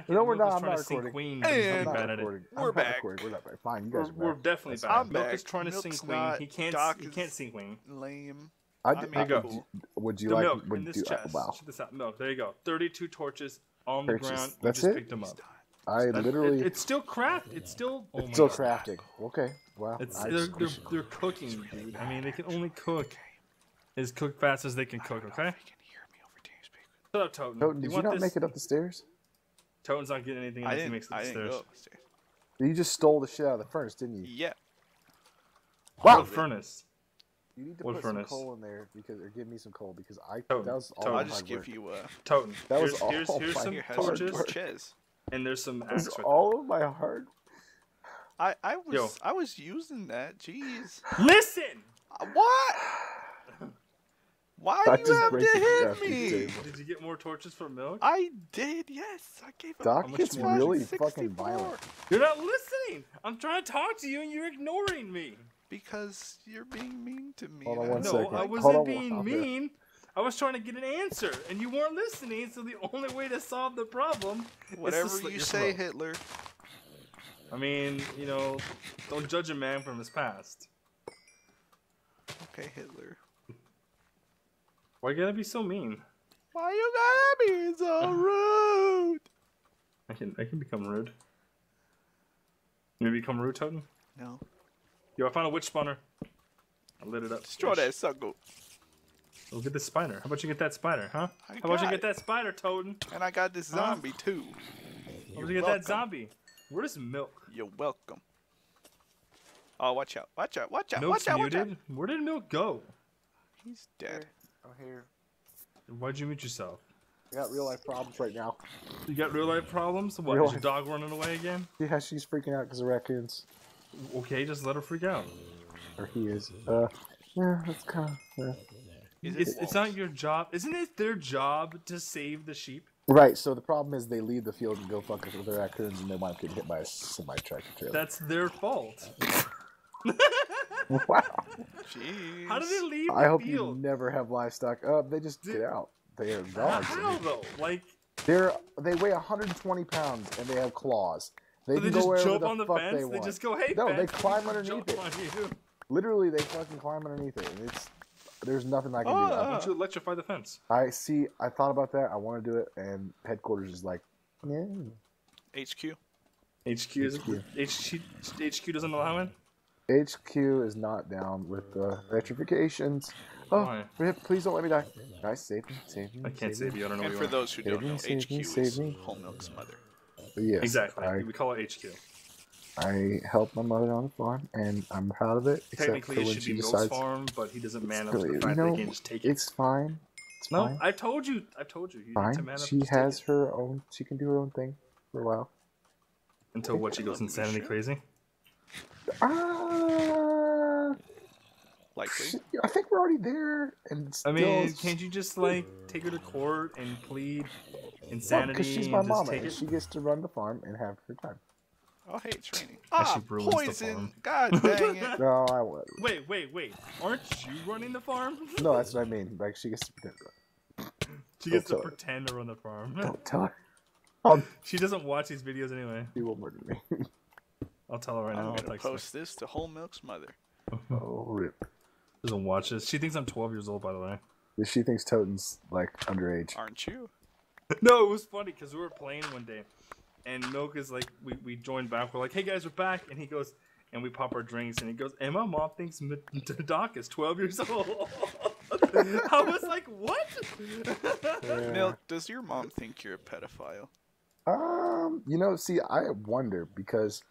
back. No, we're Milk not. I'm trying not to sing recording. Queen. And- I'm not bad at it. recording. We're I'm not back. recording. We're not back. Fine, you We're, guys are we're definitely That's back. I'm Milk back. is trying to Milk's sing Queen. He can't. Doc he can't sing Queen. Lame. I I did, mean, I- cool. Would you the like? milk would in this you, chest. wow. Check this out. Milk. There you go. Thirty-two torches on the Torches. ground. We That's just it? picked them up. I That- literally. it- it's still craft. It's still. Oh it's still God. crafting. Okay. Wow. It's they're, just- they're, they're cooking, dude. I mean, they can only cook as cook fast as they can cook. Okay. They can hear me over TeamSpeak. Shut up, Totan. Totan, did you, want not this? make it up the stairs? Totan's not getting anything I unless he didn't. makes it I didn't go upstairs. You just stole the shit out of the furnace, didn't you? Yeah. Wow. Wow. furnace. You need to What put furnace? some coal in there because, or give me some coal because I Totan, that was all Totan. my I'll just hard give work. you uh, Totan. That was here's, all here's, here's my some your hard torches, work. And there's some That was right all of my hard. I I was Yo. I was using that. Jeez. Listen. Uh, What? Why I do you have to hit me? Did you get more torches for milk? I did. Yes, I gave up. Doc much gets more? really 64. fucking violent. You're not listening. I'm trying to talk to you, and you're ignoring me. Because you're being mean to me. Hold on one no, second. I wasn't on, being I'll mean. I was trying to get an answer, and you weren't listening. So the only way to solve the problem is to Whatever slit you your say, throat. Hitler. I mean, you know, don't judge a man from his past. Okay, Hitler. Why you gotta be so mean? Why you gotta be so rude? I can I can become rude. You become rude, Totem? No. Yo, I found a witch spawner. I lit it up. Destroy that sucker. We'll get the spider. How about you get that spider, huh? I How about you get that spider, Totem? And I got this Huh? zombie too. How about you get welcome. that zombie? Where's milk? You're welcome. Oh, watch out! Watch out! Watch out! Milk's watch out! Watch out! muted. Where did milk go? He's dead. I'm here. Why'd you mute yourself? I got real life problems right now. You got real life problems? What? Real Is your dog running away again? Yeah, she's freaking out because of raccoons. Okay, just let her freak out. Or he is. Uh, yeah, that's kind of. Yeah. It's, it's not your job. Isn't it their job to save the sheep? Right. So the problem is they leave the field and go fuck with the raccoons, and they wind up getting hit by a semi tractor trailer. That's their fault. wow. Jeez. How do they leave I the hope you never have livestock. Uh, they just Did- get out. They are How, dogs. how though? Like They're they weigh 120 pounds and they have claws. They do can they go just wherever jump the on the fence? they They, just go, hey, No, they climb underneath it. Literally, they fucking climb underneath it, it's there's nothing I can Oh, do. Why I, don't you electrify the fence? I see. I thought about that. I want to do it, and headquarters is like, yeah. HQ. HQ is HQ. HQ, HQ doesn't allow it. HQ is not down with the electrifications. Oh, Why? Rip, please don't let me die. Guys, save me, save me. I can't save save you. I don't know. And for are. those who Save don't me, know, save HQ me, is save me. Whole Milk's mother. me. Yes, exactly, I, we call it HQ. I helped my mother on the farm, and I'm proud of it. Except Technically, it when should she be Mills decides Farm, but he doesn't man up to really- the fact you that he can just take it. it's fine. It's No, fine. I told you. I told you. You need to fine. man up She and just take has it. her own. She can do her own thing for a while. until what she goes insanity shoot. crazy. Ah, Likely. I think we're already there, and I mean, can't you just like take her to court and plead insanity because she's my just mama, take and it? she gets to run the farm and have her time. Oh, hey, it's raining. That Ah, shit ruins the poison. farm. God dang it. No, I would. Wait, wait, wait! Aren't you running the farm? No, that's what I mean. Like she gets to pretend. She gets to Don't tell her. pretend to run the farm. Don't tell her. I'll, She doesn't watch these videos anyway. she will murder me. I'll tell her right now. I'm I'll gonna text her. post this to Whole Milk's mother. oh, rip. She doesn't watch this. She thinks I'm 12 years old, by the way. She thinks Totan's like underage. Aren't you? no, it was funny because we were playing one day, and Milk is like, we, we joined back. We're like, hey guys, we're back, and he goes, and we pop our drinks, and he goes, and my mom thinks M- Doc is 12 years old. I was like, what? Yeah. Milk, does your mom think you're a pedophile? Um, you know, see, I wonder because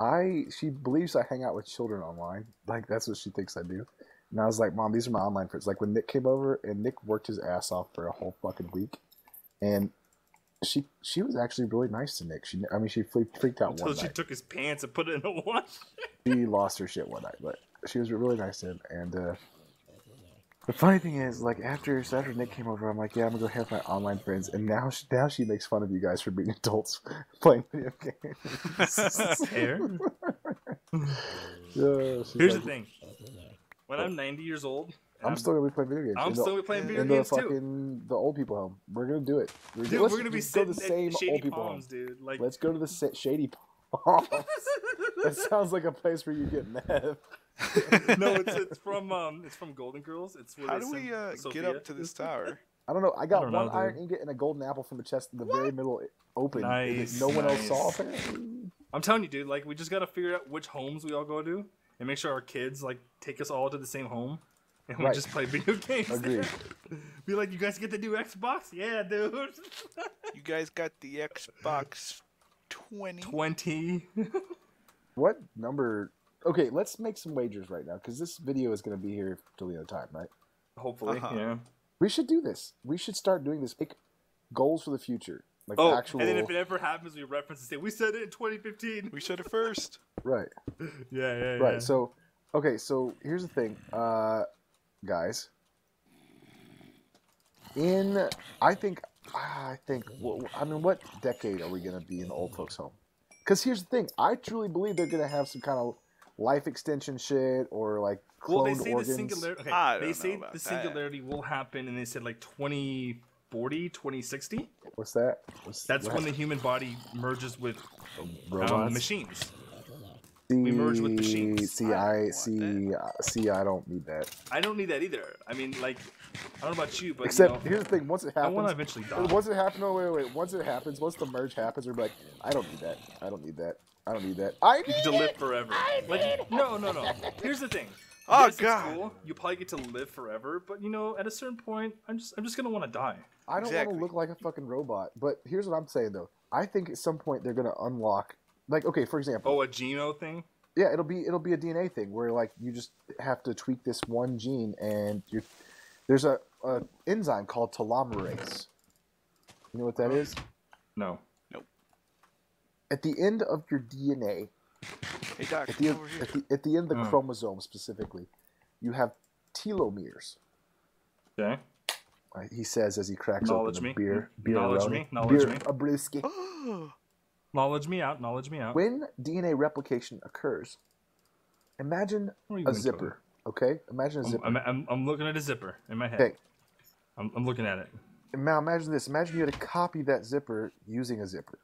I she believes I hang out with children online. Like that's what she thinks I do. And I was like, Mom, these are my online friends. Like when Nick came over and Nick worked his ass off for a whole fucking week, and she she was actually really nice to Nick. She I mean she freaked, freaked out Until one she night. took his pants and put it in a wash. She lost her shit one night, but she was really nice to him. And uh, the funny thing is, like after so after Nick came over, I'm like, yeah, I'm gonna go have my online friends. And now she, now she makes fun of you guys for being adults playing video games. Fair. Here's like, the thing. When I'm 90 years old I'm still gonna be playing video games. I'm the, still gonna be playing video in the games too. fucking the old people home. We're gonna do it. We're, Dude, let's we're gonna be just go the same Shady old people Palms, home. dude. Like, Let's go to the sa- Shady Palms. that sounds like a place where you get meth. no, it's it's from um, it's from Golden Girls. It's where How do we uh, get up to this tower? I don't know. I got don't one know, iron ingot and a golden apple from a chest in the very middle open. and Nice, no one else saw apparently. I'm telling you, dude. Like, we just gotta figure out which homes we all go to, and make sure our kids like take us all to the same home, and we Right. just play video games. Agreed. there. Be like, you guys get the new Xbox? Yeah, dude. You guys got the Xbox 20? Twenty. What number? Okay, let's make some wagers right now because this video is going to be here till the end of time, right? Hopefully, Uh-huh. yeah. We should do this. We should start doing this. Make goals for the future, like Oh, actual. and then if it ever happens, we reference and say we said it in 2015. We said it first. right, Yeah, yeah, yeah. right. So, okay, so here's the thing, uh, guys. In, I think, I think, I mean, what decade are we going to be in the old folks' home? Because here's the thing, I truly believe they're going to have some kind of life extension shit or like cloned well, they say organs. the singularity. Okay, they don't say know about the that. singularity will happen, and they said like 2040, 2060. What's that? What's, That's what when the human body merges with um, machines. See, we merge with machines. See, I I don't see. want uh, See, I don't need that. I don't need that either. I mean, like, I don't know about you, but Except you know, here's the thing: once it happens I happens, want to eventually die. once it happens, no, wait, wait. Once it happens, once the merge happens, we're like, I don't need that. I don't need that. I don't need that. I You need get to live it. forever. Like, no, no, no. Here's the thing. Oh, Yes, God. cool. You probably get to live forever, but you know, at a certain point, I'm just, I'm just gonna want to die. I don't Exactly. want to look like a fucking robot. But here's what I'm saying though: I think at some point they're gonna unlock, like, okay, for example, Oh, a Geno thing. yeah, it'll be it'll be a DNA thing where like you just have to tweak this one gene, and you there's a, a enzyme called telomerase. You know what that is? No. Nope. At the end of your DNA, Hey, Doc, at the, end, over here. at the at the end of the Hmm. chromosome specifically, you have telomeres. Okay. He says as he cracks Knowledge open a me. beer, beer Knowledge alone. me. Knowledge beer, me. a brewski. Knowledge me out. Knowledge me out. When DNA replication occurs, imagine What are you a zipper. Okay, imagine a I'm, zipper. I'm, I'm, I'm looking at a zipper in my head. Okay, I'm, I'm looking at it. now imagine this. Imagine you had to copy that zipper using a zipper.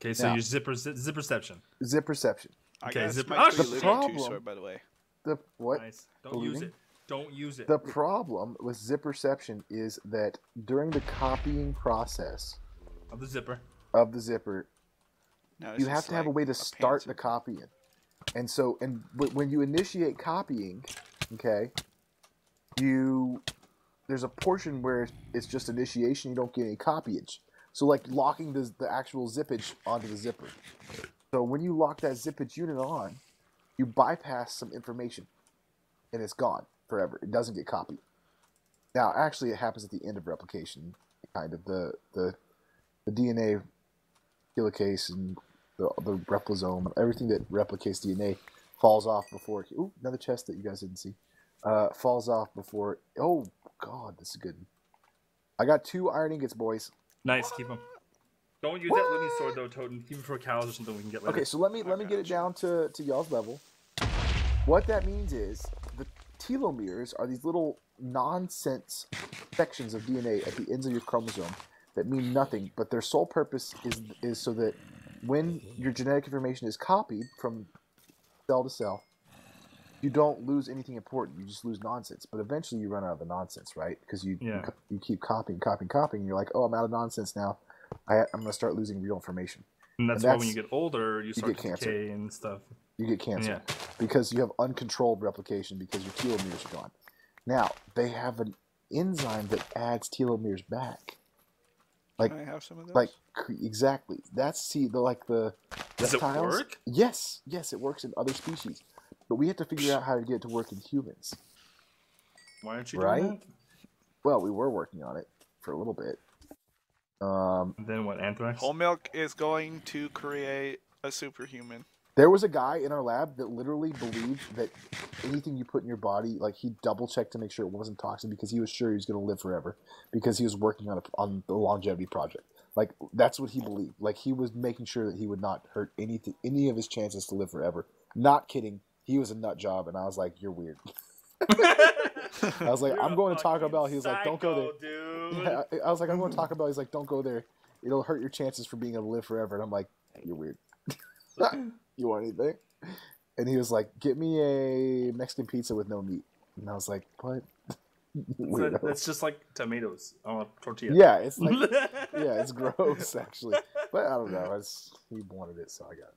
Okay, so Now- your zipper zipperception. Zipperception. I Okay, zipper- Smite Ah, 3 the Looting 2 problem- by the way. The what? Nice. Don't use it. Don't use it. The problem with zip zipperception is that during the copying process of the zipper. of the zipper, No, you have to have a way to start the the. copying. And so, and when you initiate copying, okay, you there's a portion where it's just initiation. You don't get any copyage. So, like locking the the actual zippage onto the zipper. So when you lock that zippage unit on, you bypass some information, and it's gone forever. It doesn't get copied. Now, actually, it happens at the end of replication. Kind of the the the DNA helicase and the, the replisome, everything that replicates DNA falls off before. Ooh, another chest that you guys didn't see. Uh, falls off before. Oh God, this is good. I got two iron ingots, boys. Nice. Keep them. Don't use that looting sword though, Totem. Keep it for cows or something we can get later. Okay, so let me let me get it down to to y'all's level. What that means is the telomeres are these little nonsense sections of DNA at the ends of your chromosome that mean nothing, but their sole purpose is is so that when your genetic information is copied from cell to cell, you don't lose anything important. You just lose nonsense. But eventually, you run out of the nonsense, right? Because you you Yeah. you keep copying, copying, copying. And you're like, oh, I'm out of nonsense now. I, I'm gonna start losing real information. And that's, and why when you get older, you start get to cancer. decay and stuff. You get cancer Yeah. because you have uncontrolled replication because your telomeres are gone. Now they have an enzyme that adds telomeres back. Like, Can I have some of those? like exactly. That's see the like the Does it work? Yes, yes, it works in other species, but we have to figure out how to get it to work in humans. Why aren't you Right? doing that? Well, we were working on it for a little bit. Um, then what? Anthrax. Whole milk is going to create a superhuman. There was a guy in our lab that literally believed that anything you put in your body, like he double checked to make sure it wasn't toxic because he was sure he was going to live forever because he was working on a, on the longevity project. Like that's what he believed. Like he was making sure that he would not hurt anything, any of his chances to live forever. Not kidding. He was a nut job, and I was like, "You're weird." I was like, You're I'm going to Taco Bell. He was like, don't go there. Dude. Yeah, I- I was like, I'm going to Taco Bell. He's like, don't go there. It'll hurt your chances for being able to live forever. And I'm like, you're weird. you want anything? And he was like, get me a Mexican pizza with no meat. And I was like, what? That's just like tomatoes on a tortilla. Yeah, it's like, yeah, it's gross actually. But I don't know. It's, he wanted it, so I got it.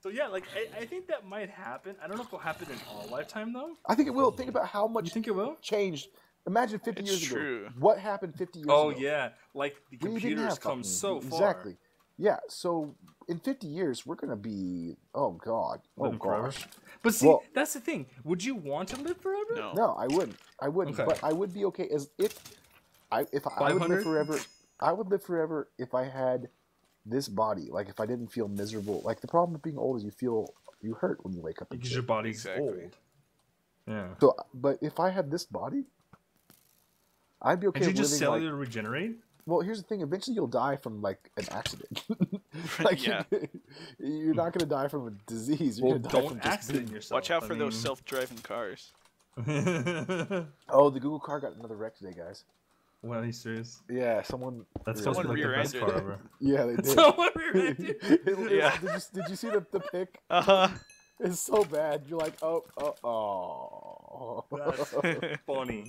So yeah, like I, I think that might happen. I don't know if it'll happen in our lifetime though. I think it will. Think about how much You much think it will? changed. Imagine 50 It's years true. ago. What happened 50 years Oh ago? Oh yeah, like the We computers come fucking- so far. Exactly. Yeah. So in 50 years, we're gonna be. Oh God. Oh Living forever. gosh. But see, Well- that's the thing. Would you want to live forever? No. No, I wouldn't. I wouldn't. Okay. But I would be okay as if I if I would 500? live forever. I would live forever if I had this body. Like if I didn't feel miserable. Like the problem with being old is you feel you hurt when you wake up. Because your body's Exactly. old. Yeah. So, but if I had this body, I'd be okay. Could you just living sell like, to regenerate? Well, here's the thing. Eventually, you'll die from like an accident. like, Yeah. you're not gonna die from a disease. You're Well, gonna die from don't just accident being- yourself. Watch out I for those self-driving cars. Oh, the Google car got another wreck today, guys. Well, he's serious. Yeah, someone. That's Someone supposed to be like the best rear-ended car it. ever. Yeah, they did. Someone rear-ended It- it- Yeah. Did you, did you see the, the pic? Uh huh. It's so bad. You're like, oh, oh, oh. That's funny.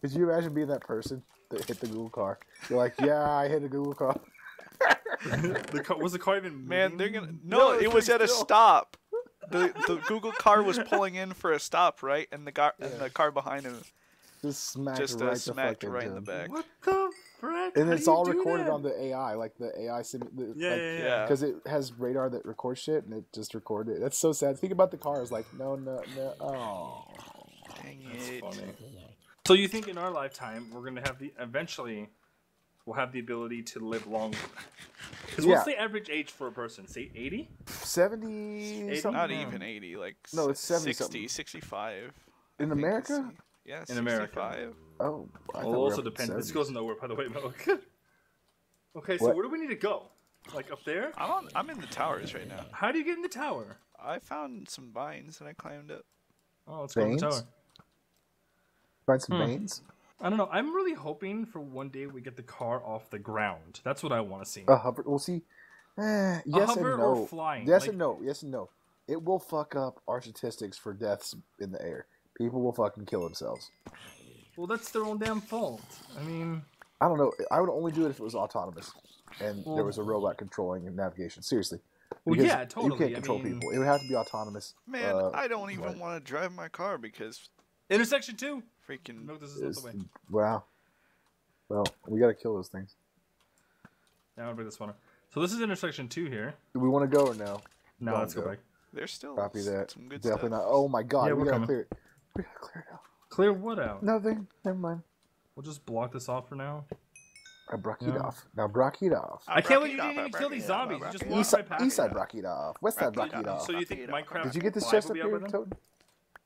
Could you imagine being that person that hit the Google car? You're like, yeah, I hit a Google car. the car, was the car even Man, they're gonna. No, No, it was like at a stop. The the Google car was pulling in for a stop, right? And the car and the car behind him Just smacked just right uh, the smacked right in the back. What the frick? And How it's all recorded that? on the AI, like the AI sim. The, Yeah, like, yeah, yeah. Yeah. because it has radar that records shit and it just recorded it. That's so sad. Think about the car. It's like no, no, no. Oh, Dang That's it. funny. So you think in our lifetime we're gonna have the eventually we'll have the ability to live longer? Because what's the average age for a person? Say eighty. 70 Eighty? Not even 80, like No, it's 70 60, something. 65. In think America. It's- Yeah, In America. 65. Oh, I Well, thought it we were also depends. This goes nowhere, by the way, Milk. okay, so What? where do we need to go? Like up there? I'm on, I'm in the towers right now. How do you get in the tower? I found some vines and I climbed up. Oh, let's go to the tower. Find some Hmm. veins. I don't know. I'm really hoping for one day we get the car off the ground. That's what I want to see. A hover. We'll see. Eh, yes hover and or no. flying, Yes like- and no. Yes and no. It will fuck up our statistics for deaths in the air. People will fucking kill themselves. Well, that's their own damn fault. I mean, I don't know. I would only do it if it was autonomous and Well- there was a robot controlling navigation. Seriously. well, yeah, totally. You can't I control mean, people. It would have to be autonomous. Man, Uh, I don't even what? want to drive my car because Intersection two. freaking. No, this is not the way. wow. Well, we got to kill those things. Now I'll bring this one up. So this is intersection two here. Do we want to go or no? Now Don't let's go go. back. There's still Copy that. some good Definitely stuff. not. Oh my god, Yeah, we we're gotta coming. clear it. We gotta clear it out. Clear what out? Nothing. Never mind. We'll just block this off for now. I broke it Yeah. off. Now brock it off. I can't believe you didn't even kill these zombies. You just East Top. right side, past east side it. brock it off. West side brock Rocky it off. So you think Did Minecraft? Did you get this chest up here. Toad?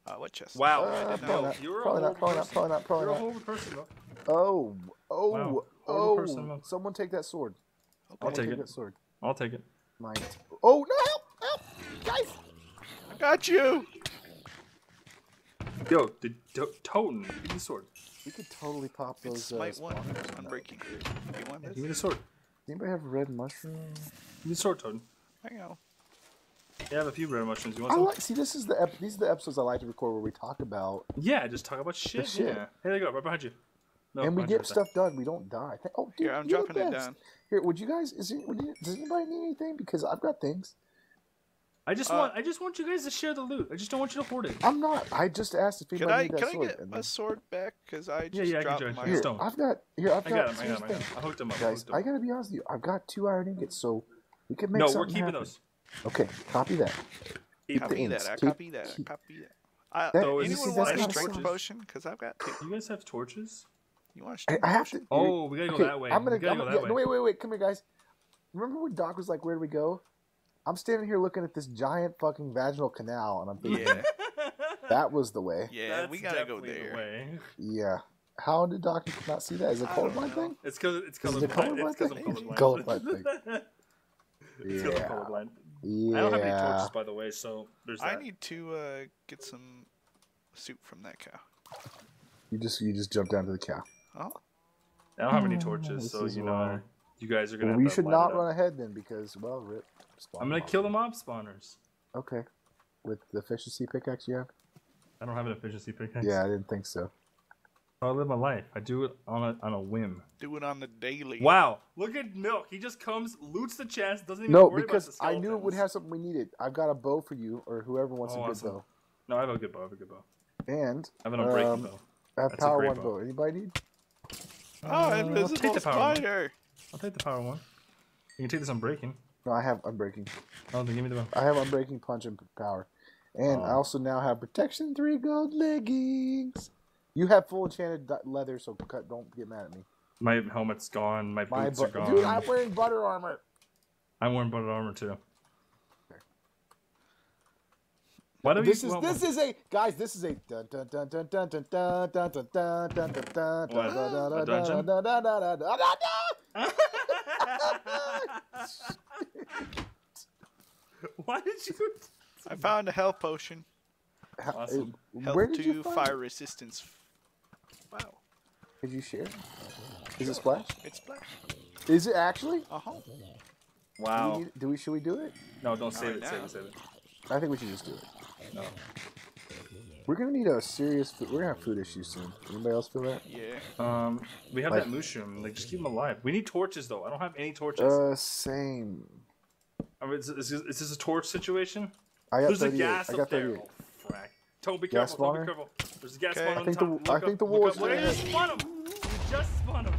Uh, what chest? Wow, Uh, probably not. You're Probably a not, probably not, person. probably not, probably You're a not. horrible person, bro. Oh, oh, Wow. oh! Person. Someone take that sword. I'll Someone take it. that sword. I'll take it. Mine. Oh no! Help! Help! Guys! I got you. Yo, the to- Totan, give me the sword. We could totally pop It's those. Uh, smite one. spawners. Unbreaking. You want Give me the sword. Does Anybody have red mushroom? Give me the sword, Totan. Hang on. You have a few red mushrooms. You want I some? like. See, this is the. Ep- these are the episodes I like to record where we talk about Yeah, just talk about shit. shit. Yeah. Here they go, right behind you. No, and we get stuff done. We don't die. Oh, dude, Here, I'm you're the dropping it best. down. Here, would you guys? Is it? Would you, does anybody need anything? Because I've got things. I just Uh, want, I just want you guys to share the loot. I just don't want you to hoard it. I'm not. I just asked if Can anybody I need that can I sword. get and my then- sword back? Cause I just Yeah, yeah, I can dropped my. Here, Here, stone. I've got. Here, I've I got. got him. I got the him. I got him. I hooked him up. Guys, hooked him I gotta be honest with you. I've got two iron ingots, so we can make No, we're keeping happen. those. Okay, copy that. Keep Copy the that. ints. I Keep- copy that. I keep- copy that. I, That- anyone this want a strength potion? Cause I've got two. You guys have torches? You want a I, I have to. Oh, we gotta go that way. I'm gonna. we gotta I'm, go that way. No, wait, wait, wait. Come here, guys. Remember when Doc was like, "Where do we go?" I'm standing here looking at this giant fucking vaginal canal, and I'm thinking Yeah. that was the way. Yeah, That's we gotta go definitely the there. way. Yeah. How did Doc not see that? Is it I a don't colorblind thing? It's because it's because Is I'm it colorblind. It's because I'm colorblind? colorblind. Colorblind It's because I'm Yeah. colorblind. Yeah. I don't have any torches, by the way, so there's that. I need to uh, get some soup from that cow. You just you just jump down to the cow. Oh, I don't have any Oh, torches, this so you know wrong. you guys are gonna. Well, we should not run ahead then because well, rip. Spawn I'm gonna mob. kill the mob spawners. Okay. With the efficiency pickaxe you have? I don't have an efficiency pickaxe. Yeah, I didn't think so. I live my life. I do it on a on a whim. do it on the daily. Wow, look at Milk. He just comes, loots the chest, doesn't even No, worry because about the I knew it would have something we needed. I've got a bow for you, or whoever wants Oh, a good awesome. bow. No, I have a good bow. I have a good bow. And I have an unbreaking Um, bow. I have That's power one bow. bow. Anybody need? Oh, Uh, I'll take the power one. spider. I'll take the power one. You can take this unbreaking. No, I have unbreaking. Oh, then give me the bow. I have unbreaking punch and power, and I Oh. also now have protection three gold leggings. You have full enchanted leather, so cut. Don't get mad at me. My helmet's gone. My My boots bu- are gone. dude, I'm wearing butter armor. I'm wearing butter armor too. Why do This you? is well, this is a guys. This is a dun dun dun dun dun dun dun dun dun dun dun dun dun dun dun dun dun. Why did you? I found a health potion. Awesome. Health Where did to you find fire it? resistance. Wow, Did you share? Is it splash? it's splash. Is it actually? Uh huh. Do we, Wow. need, do we? Should we do it? No, don't save Not it. Save it. Save it. I think we should just do it. No. We're gonna need a serious. Food, we're gonna have food issues soon. Anybody else feel that? Yeah. Um, we have Like- that mushroom. Like, just keep them alive. We need torches though. I don't have any torches. Uh, same. I mean, is, is, is this a torch situation? I got There's a ghast I up got there. 38. Oh, frack. Toby, be Ghast careful. Toby, spawner? careful. There's a ghast Okay. spawner I on think top. the- Look I up, think the look wall is Wait, gonna just spawn him. You just spawn him.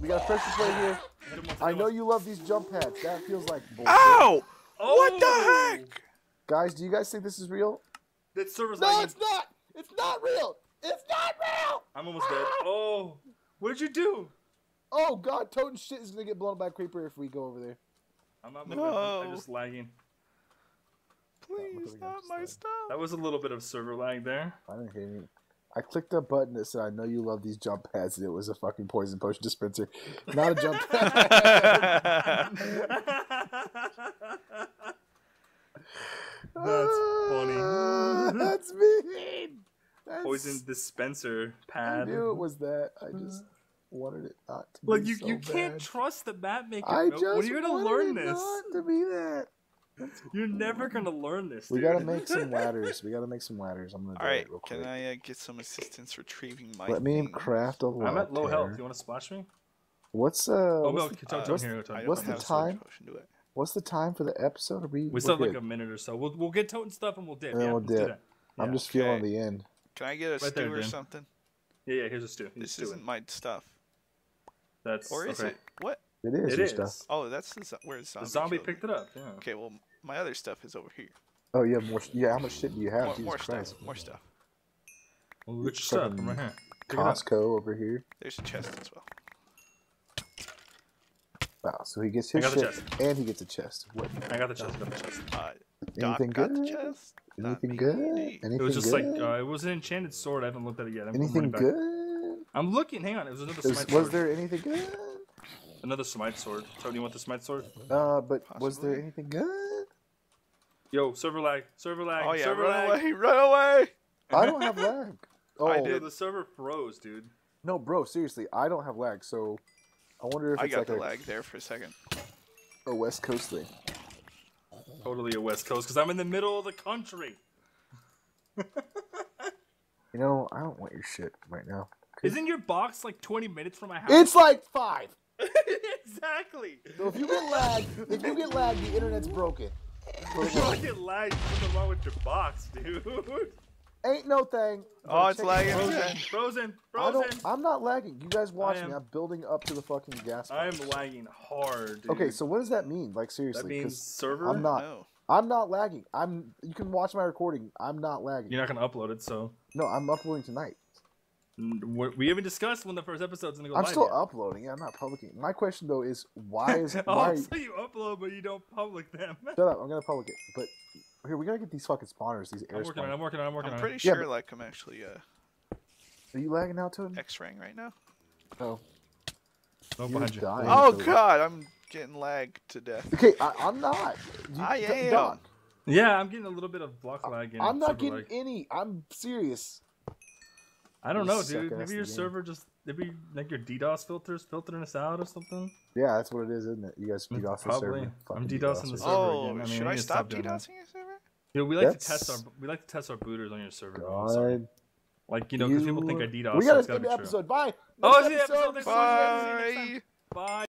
We got a pressure plate here. Hit him once, I know you love these jump pads. That feels like bullshit. Ow! Oh, What the oh. heck? Guys, do you guys think this is real? That server's No, it's not. It's not real. It's not real. I'm almost dead. Ah! Oh, what did you do? Oh God, Toad shit is gonna get blown by a creeper if we go over there. I'm not moving. I'm- I'm just lagging. Please, we got not to my stuff. That was a little bit of server lag there. I didn't hear any. I clicked a button that said, "I know you love these jump pads," and it was a fucking poison potion dispenser, not a jump pad. That's funny. Ah, that's mean. That's, Poison dispenser I pad. knew it was that. I just wanted it not to Look, be you, so you can't trust the map maker. I Milk. just when are you gonna wanted learn it this? Not to be that. You're never gonna learn this. We dude. gotta make some ladders. We gotta make some ladders. I'm gonna do All right, it real quick. can. I uh, get some assistance retrieving my? Let me craft a ladder. I'm at low health. You want to splash me? What's uh? Oh, what's, Milk, the, Toad, uh, Toad, here, I What's the have a storage time? potion, do it. what's the time for the episode? Are we? We we're still have like a minute or so. We'll we'll get Toad and stuff and we'll dip. And yeah, we'll let's dip. that. I'm Yeah. just feeling the end. Can I get a Right stew there, or something? Yeah, yeah. Here's a stew. Here's This a stew. isn't my stuff. That's Or is okay. it? What? It is It your is. stuff. Oh, that's the zo- where zombie. The zombie picked it up. Yeah. Okay, well, my other stuff is over here. Oh, you have more. Yeah, how much shit do you have? More, Jesus more Christ. stuff. More stuff. Well, look stuff. I'm Fucking right here. Pick. Costco over here. There's a chest as well. Wow. So he gets his shit chest. and he gets a chest. What? I got the chest. I got the chest. Uh, Doc Anything got good? the chest. Anything good? Anything It was just good? like uh, it was an enchanted sword. I haven't looked at it yet. I'm, I'm Anything running back. good? I'm looking. Hang on. It was another Was, smite was sword. there anything good? Another smite sword. Tony, you want the smite sword? Uh, but was there anything good? Yo, server lag. Server lag. Oh yeah, server run lag. away, run away! I don't have lag. Oh, I Dude, did. the server froze, dude. no, bro. Seriously, I don't have lag. So I wonder if I it's got like the a, lag there for a second. a West Coast thing. Totally a West Coast, because I'm in the middle of the country. You know, I don't want your shit right now. Isn't your box like 20 minutes from my house? It's like five. exactly. So if you get lag, if you get lag, the internet's broken. If you don't get lagged, something wrong with your box, dude. Ain't no thing. Oh, it's lagging. Frozen, frozen, I don't. frozen. I'm not lagging. You guys watch me. I'm building up to the fucking ghast. I'm lagging hard, dude. Okay, so what does that mean? Like seriously? that means 'cause server. I'm not. No. I'm not lagging. I'm. You can watch my recording. I'm not lagging. You're not gonna upload it, so No, I'm uploading tonight. N- we we haven't discussed when the first episode's gonna go I'm live still yet. uploading. Yeah, I'm not publishing. My question though is why is oh, why? so you upload, but you don't public them. Shut up. I'm gonna public it. But here we gotta get these fucking spawners. These air I'm working on. it. I'm working on. I'm working I'm on. pretty it. Yeah, sure but- like I'm actually uh Are you lagging out to it? X-raying right now. Oh. No, You're dying. Oh so- god, I'm getting lagged to death. Okay, I, I'm not. You, I D- am. Doc, Yeah, I'm getting a little bit of block lag. I'm not getting lag. any. I'm serious. I don't know, dude. Maybe your game. server just maybe like your DDoS filters filtering us out or something. Yeah, that's what it is, isn't it? You guys DDoS the Mm, Probably. server. I'm Fucking DDoSing the server. server. Oh, again. I mean, should I stop stop. DDoSing your server? Dude, we like That's- to test our we like to test our booters on your server. I'm sorry. God. Like you know, because people think I DDoS. We so got it's to gotta be the true. episode. Bye. Oh, Next it's the episode. episode. Thanks so much, guys. See you next time. Bye. Bye.